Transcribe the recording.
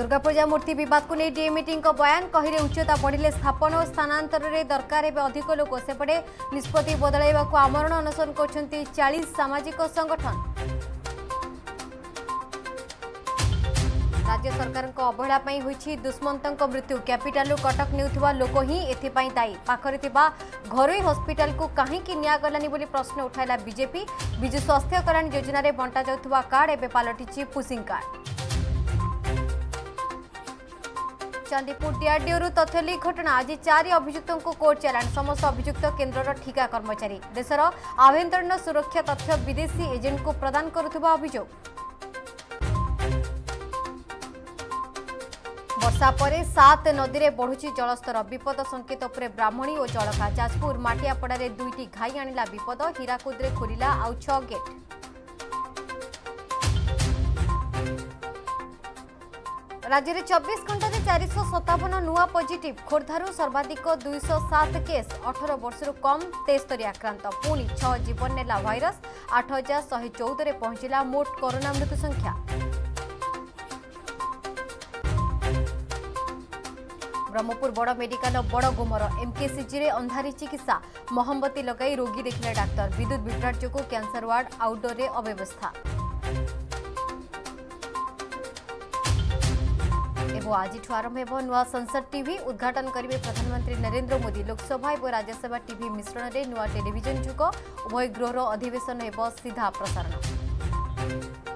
দুর্গাপূজা মূর্তি বিবাদকু নেই ডিএমিটিঙ্ বয়ান কহিলে উচ্চতা বড়িলে স্থাপন ও স্থানান্তরের দরকার এবে অধিক লোক সেপটে নিষ্পতি বদলাইবা আমরণ অনশন করছেন চাশ সামাজিক সংগঠন রাজ্য সরকার অবহেলা হয়েছে দুষ্মন্ত মৃত্যু ক্যাপিটাল কটক নেওয়া লোক হি এপাই দায়ী পাখে থাকা ঘরোই হসপিটাল কী নিগলানি বলে প্রশ্ন উঠাইলা বিজেপি বিজু স্বাস্থ্য কল্যাণ যোজনার বণ্টা যাওয়া কার্ড এবে পালটিছে পুসিং কার্ড Chandipur DRDO ৰ ততেলি ঘটনা আজি 4 অভিযুক্তক কোৰ্চ চালান সমস অভিযুক্ত কেন্দ্ৰৰ ঠিকা কৰ্মচাৰী দেশৰ আভ্যন্তৰীণৰ সুৰক্ষা তথ্য বিদেশী এজেন্টক প্ৰদান কৰুতবা অভিযোগ বৰসাৰ পৰে সাত নদীৰে বঢ়ুচি জলস্তৰ বিপদ সংকেততত ব্ৰাহ্মণী ও জলকা চাচপৰ মাটিয়া পোড়াৰ দুয়টি গাই আনিলা বিপদ হীরাকুডৰে খৰিলা আউছ গেট রাজ্যের চব্বিশ ঘণ্টায় চারিশহ সতাবন নূয়া পজিটিভ খোর্ধার সর্বাধিক দুইশ সাত কেস অঠর বর্ষর কম তেস্তরী আক্রান্ত পুঁ ছ জীবন নেলা ভাইরস আট হাজার শহে চৌদরে পৌঁছিলা মোট করোনা মৃত্যু সংখ্যা ବ୍ରହ୍ମପୁର ବଡ଼ ମେଡିକାଲ ବଡ଼ ଗୁମର ଏମ୍କେସିଜିରେ ଅନ୍ଧାରୀ ଚିକିତ୍ସା ମହମବତୀ ଲଗାଇ ରୋଗୀ ଦେଖିଲେ ଡାକ୍ତର ବିଦ୍ୟୁତ୍ ବିଭ୍ରାଟ ଯୋଗୁଁ କ୍ୟାନ୍ସର ୱାର୍ଡ ଆଉଟଡୋରରେ ଅବ୍ୟବସ୍ଥା ଆଜିଠୁ ଆରମ୍ଭ ହେବ ନୂଆ ସଂସଦ ଟିଭି ଉଦ୍ଘାଟନ କରିବେ ପ୍ରଧାନମନ୍ତ୍ରୀ ନରେନ୍ଦ୍ର ମୋଦି ଲୋକସଭା ଏବଂ ରାଜ୍ୟସଭା ଟିଭି ମିଶ୍ରଣରେ ନୂଆ ଟେଲିଭିଜନ ଯୁଗ ଉଭୟ ଗୃହର ଅଧିବେଶନ ହେବ ସିଧା ପ୍ରସାରଣ